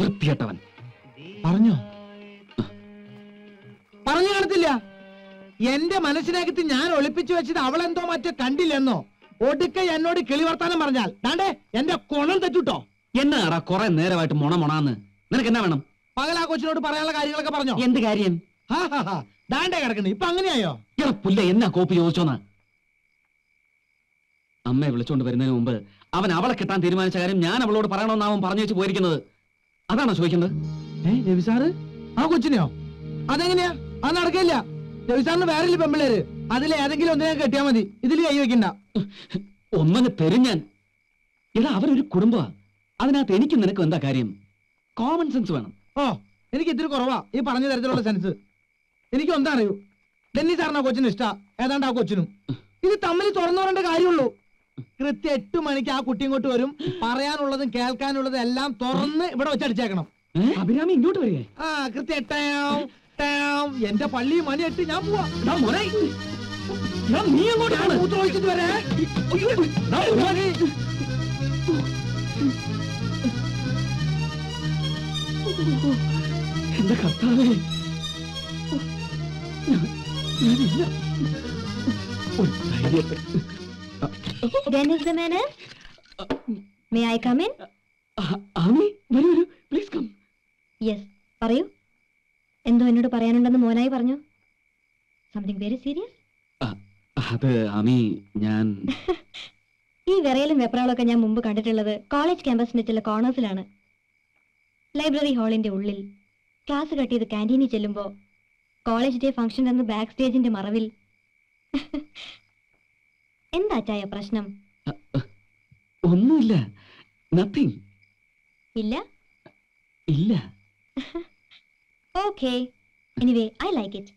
വൃത്തികെട്ടവൻ. പറഞ്ഞോ? പറഞ്ഞു കാണത്തില്ല. എന്റെ മനസ്സിനകത്ത് ഞാൻ ഒളിപ്പിച്ചു വെച്ചത് അവളെന്തോ മറ്റോ കണ്ടില്ലെന്നോ. ഒടുക്ക എന്നോട് കിളി വർത്താനം പറഞ്ഞാൽ. താണ്ടേ എന്റെ കുണം തെറ്റുട്ടോ? എന്നാ കൊറേ നേരമായിട്ട് മുണ മുണാന്ന്? നിനക്ക് എന്നാ വേണം? പകലാ കൊച്ചിനോട് പറയാനുള്ള കാര്യങ്ങളൊക്കെ പറഞ്ഞോ? എന്ത് കാര്യം? ഹാ ഹാ ദാണ്ടേ കിടക്കുന്നു. ഇപ്പൊ അങ്ങനെയായോ? പുല്ല എന്നാ കോപ്പി ചോദിച്ചോന്നാ? അമ്മയെ വിളിച്ചുകൊണ്ട് വരുന്നതിന് മുമ്പ് അവൻ അവളെ കിട്ടാൻ തീരുമാനിച്ച കാര്യം ഞാൻ അവളോട് പറയണമെന്ന് അവൻ പറഞ്ഞു വെച്ച് പോയിരിക്കുന്നത്. അതാണോ ചോദിക്കുന്നത്? ഏ രവി സാറ്? ആ കൊച്ചിനെയോ? അതെങ്ങനെയാ? അത് നടക്കില്ല. രവി സാറിന് വേറെ പെമ്പിള്ളേര്? അതിൽ ഏതെങ്കിലും ഒന്നിനെ കെട്ടിയാ മതി. ഇതിൽ കൈ വെക്കണ്ട. ഒന്നങ്ങ് തെരഞ്ഞാൻ എടാ അവരൊരു കുടുംബമാ. അതിനകത്ത് എനിക്കും നിനക്ക് എന്താ കാര്യം? കോമൺ സെൻസ് വേണം. ഓ എനിക്ക് ഇത്തിരി കുറവാ ഈ പറഞ്ഞ തരത്തിലുള്ള സെൻസ് എനിക്ക് എന്താ അറിയൂ ഡെന്നി സാറിന് ആ കൊച്ചിന് ഇഷ്ട? ഏതാണ്ട് ആ കൊച്ചിനും. ഇത് തമ്മിൽ തുറന്നു പറയേണ്ട കാര്യമുള്ളൂ. കൃത്യം എട്ട് മണിക്ക് ആ കുട്ടി ഇങ്ങോട്ട് വരും. പറയാനുള്ളതും കേൾക്കാനുള്ളതും എല്ലാം തുറന്ന് ഇവിടെ വെച്ചടിച്ചേക്കണം? അഭിരാമി ഇങ്ങോട്ട് വരികേ? ആ കൃത്യം എട്ടാം ടാം. എന്റെ പള്ളി മണി എട്ട് ഞാൻ പോവാ. ഒരു ധൈര്യപ്പെട്ടു നീ വരെ. എന്റെ കർത്താവേ. ഞാൻ- ധൈര്യത്തെ Dennis the man May I come in? Ami വരൂ വരൂ പ്ലീസ് കം യെസ് പറയൂ. എന്തോ എന്നോട് പറയാനുണ്ടെന്ന് മോനായി പറഞ്ഞു. സംതിങ് വെരി സീരിയസ് അത് ആമി ഞാൻ ഈ വിറയലും വെപ്രാളൊക്കെ ഞാൻ മുമ്പ് കണ്ടിട്ടുള്ളത് കോളേജ് ക്യാമ്പസിന്റെ ചില കോർണേഴ്സിലാണ് ലൈബ്രറി ഹാളിന്റെ ഉള്ളിൽ ക്ലാസ് കട്ട് ചെയ്ത് ക്യാന്റീനിൽ ചെല്ലുമ്പോൾ കോളേജ് ഡേ ഫംഗ്ഷൻ എന്ന ബാക്ക് സ്റ്റേജിന്റെ മറവിൽ എന്താ ചായ പ്രശ്നം? ഒന്നുമില്ല. നത്തിങ് ഇല്ല? ഇല്ല. Okay anyway I like it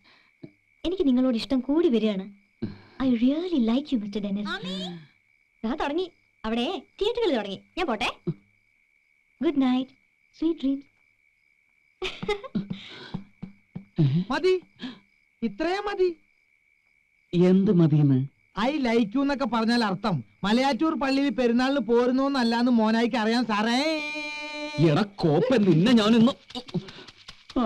എനിക്ക് നിങ്ങളോട് ഇഷ്ടം കൂടി വരികയാണ്. I really like you mister Denis ഞാൻ തുടങ്ങി. അവിടെ തിയേറ്ററിൽ തുടങ്ങി. ഞാൻ പോട്ടെ. ഗുഡ് നൈറ്റ് സ്വീറ്റ് ഡ്രീംസ് മതി. ഇത്രയും മതി. എന്ത് മതിയെന്ന്? ഐ ലൈക്ക് എന്നൊക്കെ പറഞ്ഞാൽ അർത്ഥം. മലയാറ്റൂർ പള്ളിയിൽ പെരുന്നാളിന് പോരുന്നോന്നല്ലാന്ന് മോനായിക്ക് അറിയാൻ സാറേ. എടാ കോപ്പ നിന്നെ ഞാനിന്ന് ആ.